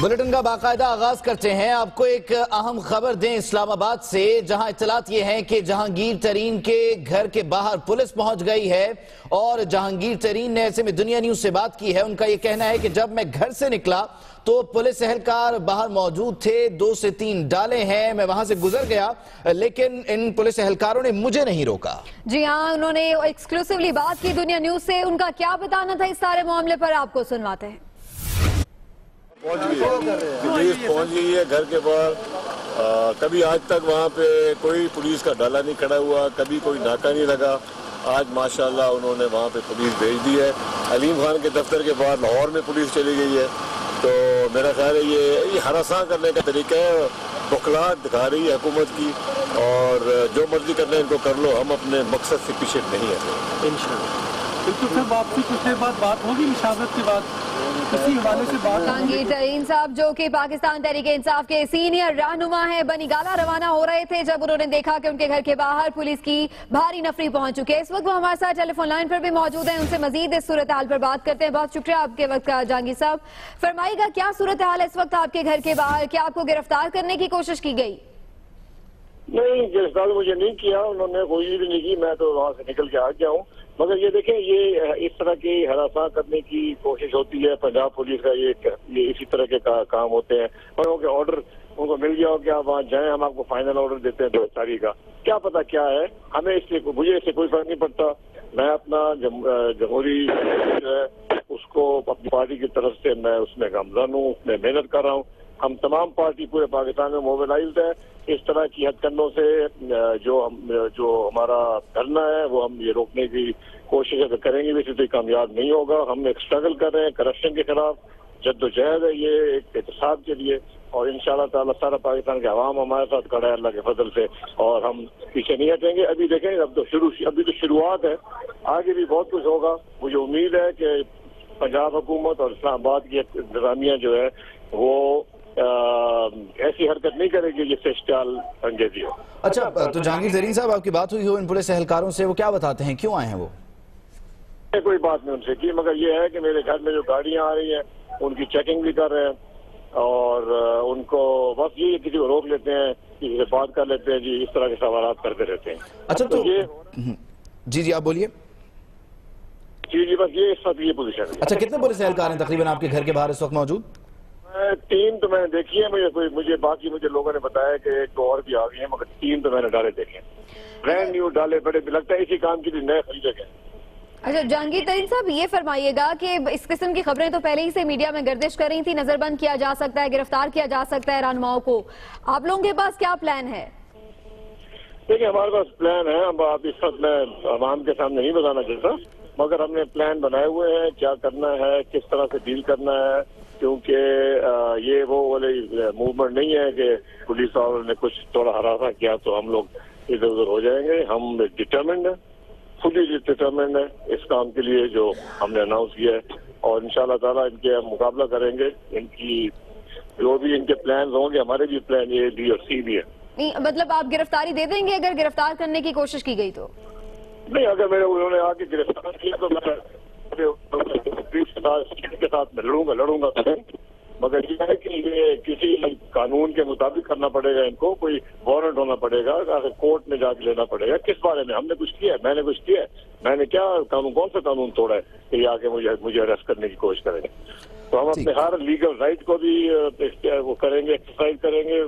Bulletin का बाकायदा आगाज़ करते हैं। आपको एक अहम खबर दें इस्लामाबाद से, जहाँ इतलात ये है कि जहांगीर तरीन के घर के बाहर पुलिस पहुँच गई है और जहांगीर तरीन ने ऐसे में दुनिया न्यूज़ से बात की है। उनका ये कहना है कि जब मैं घर से निकला तो पुलिस एहलकार बाहर मौजूद थे, दो से तीन डाले हैं, मैं वहाँ से गुजर गया, लेकिन इन पुलिस एहलकारों ने मुझे नहीं रोका। जी हाँ उन्होंने एक्सक्लूसिवली बात की दुनिया न्यूज़ से। उनका क्या बताना था इस सारे मामले पर? आपको सुनवाते हैं। पहुँच गई है। पुलिस पहुँच गई है घर के बाहर। कभी आज तक वहाँ पे कोई पुलिस का डाला नहीं खड़ा हुआ, कभी कोई नाका नहीं लगा। आज माशाल्लाह उन्होंने वहाँ पे पुलिस भेज दी है। अलीम खान के दफ्तर के बाहर लाहौर में पुलिस चली गई है। तो मेरा ख्याल है ये ये हरासा करने का तरीका है, बुखलाहट दिखा रही है हुकूमत की। और जो मर्ज़ी करना है इनको कर लो, हम अपने मकसद से पीछे नहीं है बिल्कुल सर, वापसी कुछ देर बाद बात होगी निशावत के बाद। इसी हवाले से बात जहांगीर तरीन साहब जो कि पाकिस्तान तहरीक इंसाफ के सीनियर रहनुमा हैं बनीगाला रवाना हो रहे थे जब उन्होंने देखा कि उनके घर के बाहर पुलिस की भारी नफरी पहुँच चुकी है। इस वक्त वो हमारे साथ टेलीफोन लाइन पर भी मौजूद हैं। उनसे मजीद इस सूरत हाल पर बात करते हैं। बहुत शुक्रिया आपके वक्त का जहांगीर साहब। फरमाइएगा क्या सूरत हाल इस वक्त आपके घर के बाहर? क्या आपको गिरफ़्तार करने की कोशिश की गई? नहीं गिरफ़्तार मुझे नहीं किया। उन्होंने कोई भी नहीं की। मैं तो वहाँ से निकल के आ गया हूँ। मगर ये देखें ये इस तरह की हरासा करने की कोशिश होती है। पंजाब पुलिस का ये ये इसी तरह के का, काम होते हैं। और उनके ऑर्डर उनको मिल गया हो कि आप वहाँ जाएँ हम आपको फाइनल ऑर्डर देते हैं तारीख का। क्या पता क्या है? हमें इससे मुझे इससे कोई फ़र्क नहीं पड़ता। मैं अपना जमहूरी है उसको अपनी पार्टी की तरफ़ से मैं उसमें गमजन हूँ उसमें मेहनत कर रहा हूँ। हम तमाम पार्टी पूरे पाकिस्तान में मोबिलाइज है। इस तरह की हथकंडों से जो हम जो हमारा धरना है, वो हम ये रोकने की कोशिश अगर करेंगे भी तो कामयाब नहीं होगा। हम एक स्ट्रगल कर रहे हैं करप्शन के खिलाफ। जद्दोजहद है ये एक एहतसाब के लिए। और इन ताला सारा पाकिस्तान के आवाम हमारे साथ खड़ा है, अल्लाह के फजल से। और हम पीछे नहीं हटेंगे। अभी देखेंगे अब तो शुरू, अभी तो शुरुआत है। आगे भी बहुत कुछ होगा। मुझे उम्मीद है कि पंजाब हुकूमत और इस्लामाबाद की इंतजामिया जो है, वो ऐसी हरकत नहीं करेगी जिससे स्टाल अंगेजी हो। अच्छा तो जहांगीर जरीन साहब आपकी बात हुई हो इन पुलिस एहलकारों से वो क्या बताते हैं? क्यों आए हैं वो? कोई बात नहीं उनसे की मगर ये है कि मेरे घर में जो गाड़ियाँ आ रही हैं उनकी चेकिंग भी कर रहे हैं और उनको बस ये किसी को रोक लेते हैं किसी से बात कर लेते हैं जी इस तरह के सवाल करते रहते हैं। अच्छा तो, तो ये हम्म, जी जी आप बोलिए। जी जी बस ये इस वक्त ये पोजिशन अच्छा कितने पुलिस एहलकार हैं? तकरीबन आपके घर के बाहर इस वक्त मौजूद? तीन तो मैंने देखी है मुझे कोई मुझे बाकी मुझे लोगों ने बताया कि एक और भी आ गई है मगर तीन तो मैंने डाले देखे ब्रांड न्यू डाले बड़े लगता है इसी काम के लिए नए खरीदे गए अच्छा जहांगीर तरीन साहब ये फरमाइएगा कि इस किस्म की खबरें तो पहले ही से मीडिया में गर्दिश कर रही थी नजरबंद किया जा सकता है गिरफ़्तार किया जा सकता है रहनुमाओं को। आप लोगों के पास क्या प्लान है? देखिए हमारे पास प्लान है अब आप इस वक्त मैं आवाम के सामने नहीं बताना चाहता मगर हमने प्लान बनाए हुए हैं क्या करना है किस तरह से डील करना है क्योंकि ये वो वाले मूवमेंट नहीं है कि पुलिस वालों ने कुछ थोड़ा हरासा किया तो हम लोग इधर उधर हो जाएँगे। हम डिटर्मेंड है। खुद ही डिटर्मेंड है इस काम के लिए जो हमने अनाउंस किया है। और इन ताला इनके हम मुकाबला करेंगे। इनकी जो भी इनके प्लान होंगे हमारे भी प्लान ए बी और सी भी है। नहीं मतलब आप गिरफ्तारी दे देंगे अगर गिरफ़्तार करने की कोशिश की गई तो? नहीं अगर मेरे उन्होंने आके गिरफ़्तार किया तो मैं के साथ लड़ूँगा लड़ूँगा मगर यह है कि ये किसी कानून के मुताबिक करना पड़ेगा इनको कोई वारंट होना पड़ेगा कोर्ट में जाके लेना पड़ेगा। किस बारे में? हमने कुछ किया है? मैंने कुछ किया है? मैंने क्या कानून कौन सा कानून तोड़ा है कि ये आके मुझे मुझे अरेस्ट करने की कोशिश करेंगे? तो हम अपने हर लीगल राइट को भी वो करेंगे एक्सरसाइज करेंगे।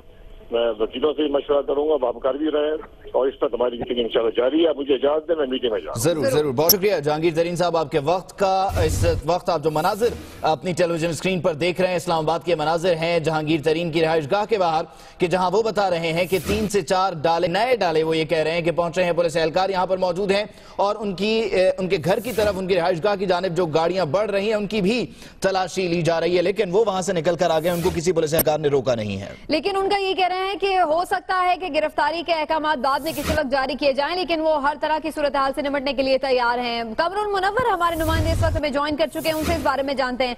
मैं वकीलों से मशवरा करूँगा आप कर भी रहे और इस पर हमारी मीटिंग इंशाल्लाह जारी है। मुझे इजाज़त दें मैं मीटिंग में जाऊँ ज़रूर ज़रूर। बहुत शुक्रिया। जहांगीर तरीन साहब आपके वक्त का इस वक्त आप जो मनाजिर अपनी टेलीविज़न स्क्रीन पर देख रहे हैं इस्लामाबाद के मनाजिर हैं जहांगीर तरीन की रिहाइश गाह के बाहर कि जहाँ वो बता रहे हैं कि तीन से चार डाले नए डाले वो ये कह रहे हैं कि पहुँच रहे हैं। पुलिस एहलकार यहाँ पर मौजूद हैं और उनकी उनके घर की तरफ़ उनकी रिहाइश गाह की जानब जो गाड़ियाँ बढ़ रही हैं उनकी भी तलाशी ली जा रही है। लेकिन वो वहाँ से निकल कर आ गए उनको किसी पुलिस एहलकार ने रोका नहीं है। लेकिन उनका ये कह रहे हैं कि हो सकता है कि गिरफ्तारी के अहकाम बाद में किसी वक्त जारी किए जाएँ, लेकिन वो हर तरह की सूरत हाल से निपटने के लिए तैयार हैं। कमरुल मुनवर हमारे नुमाइंदे इस वक्त हमें ज्वाइन कर चुके हैं, उनसे इस बारे में जानते हैं।